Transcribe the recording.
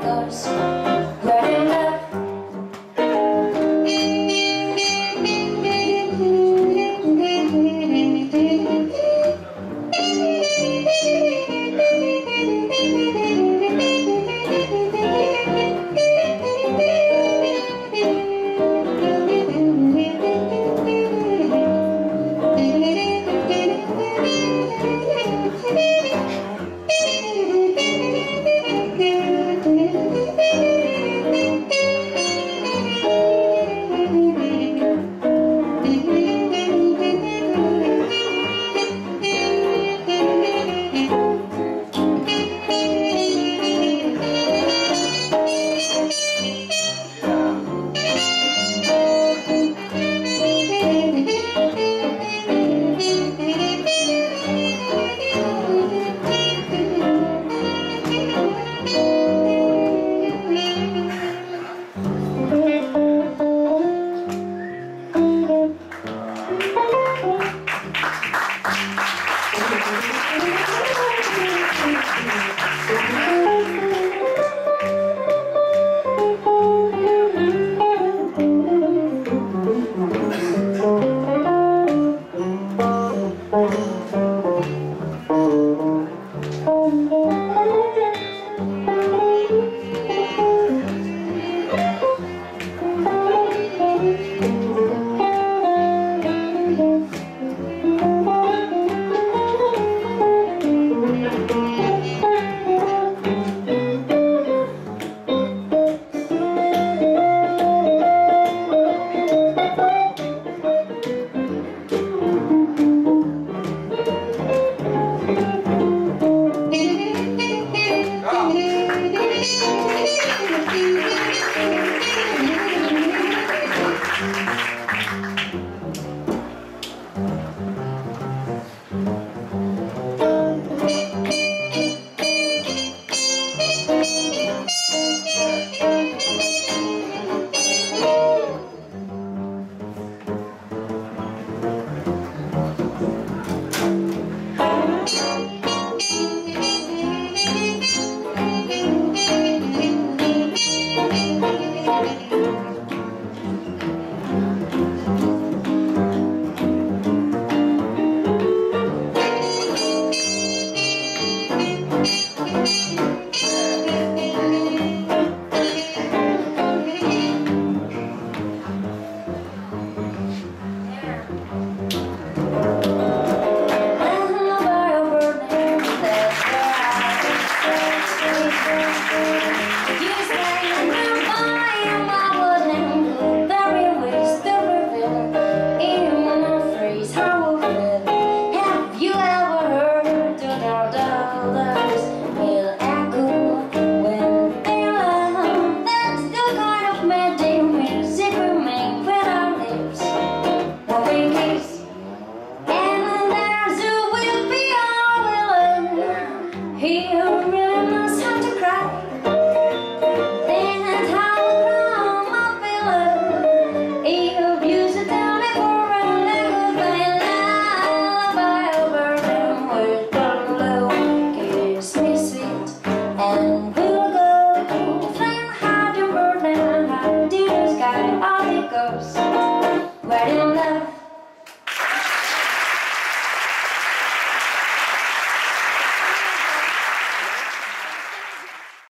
fingers Thank you.